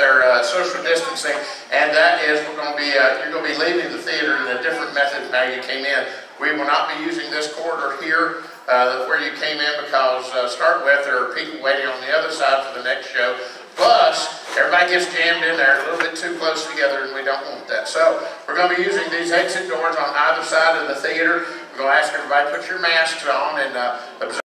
their uh, social distancing, and that is we're going to be uh, you're going to be leaving the theater in a different method than how you came in. We will not be using this corridor here uh, where you came in because uh, start with there are people waiting on the other side for the next show. Plus, everybody gets jammed in there a little bit too close together, and we don't want that. So we're going to be using these exit doors on either side of the theater. We're going to ask everybody to put your masks on and uh, observe.